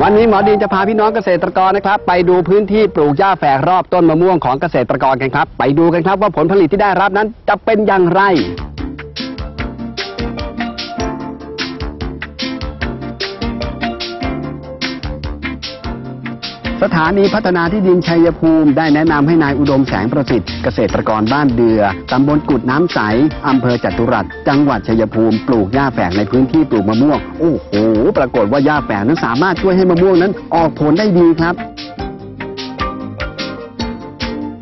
วันนี้หมอดีนจะพาพี่น้องเกษตรกรนะครับ ไปดูพื้นที่ปลูกหญ้าแฝกรอบต้นมะม่วงของเกษตรกรกันครับ ไปดูกันครับว่าผลผลิตที่ได้รับนั้นจะเป็นอย่างไร สถานีพัฒนาที่ดินชัยภูมิ ได้แนะนำให้นายอุดมแสงประสิทธิ์เกษตรกรบ้านเดือตำบลกุดน้ำใสอำเภอจตุรัส จังหวัดชัยภูมิ ปลูกหญ้าแฝกในพื้นที่ปลูกมะม่วง โอ้โห ปรากฏว่าหญ้าแฝกนั้นสามารถช่วยให้มะม่วงนั้นออกผลได้ดีครับ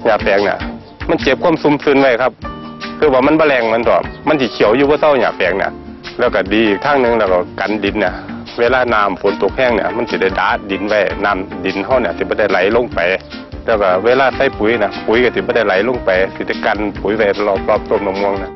ยาแปลงเนี่ยมันเจ็บความซุ่มซึนไว้ครับ คือว่ามันแมลงมันตอบมันสิเขียวอยู่ก็เศร้าหยาแปลงเนี่ยแล้วก็ดีอีกข้างนึงแล้วก็กันดินเนี่ย เวลาน้ำฝนตกแห้งเนี่ยมันจะได้ดาดินไว้น้ำดินเขาเนี่ยจะไม่ได้ไหลลงไปแล้วก็เวลาใส่ปุ๋ยนะปุ๋ยก็จะไม่ได้ไหลลงไปสิจะกันปุ๋ยไว้รอบรอบต้นมะม่วงนะ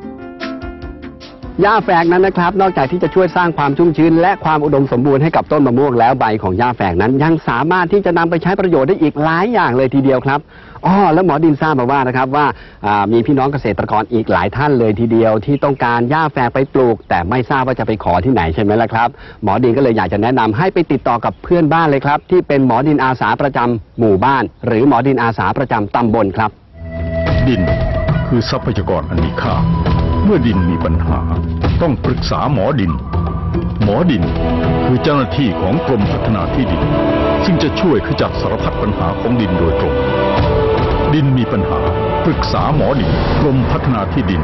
หญ้าแฝกนั้นนะครับ นอกจากที่จะช่วยสร้างความชุ่มชื้น และความอุดมสมบูรณ์ให้กับต้นมะม่วงแล้วใบของหญ้าแฝกนั้น ยังสามารถที่จะนำไปใช้ประโยชน์ได้อีกหลายอย่างเลยทีเดียวครับอ๋อแล้วหมอดินทราบมาว่านะครับว่าอ่ามีพี่น้องเกษตรกรอีกหลายท่านเลยทีเดียว ที่ต้องการหญ้าแฝกไปปลูก แต่ไม่ทราบว่าจะไปขอที่ไหนใช่ไหมล่ะครับ หมอดินก็เลยอยากจะแนะนำให้ไปติดต่อกับเพื่อนบ้านเลยครับ ที่เป็นหมอดินอาสาประจำหมู่บ้าน หรือหมอดินอาสาประจำตำบลครับ ดินคือทรัพยากรอันมีค่า เมื่อดินมีปัญหา ต้องปรึกษาหมอดิน หมอดินคือเจ้าหน้าที่ของกรมพัฒนาที่ดิน ซึ่งจะช่วยขจัดสารพัดปัญหาของดินโดยตรง ดินมีปัญหา ปรึกษาหมอดินกรมพัฒนาที่ดิน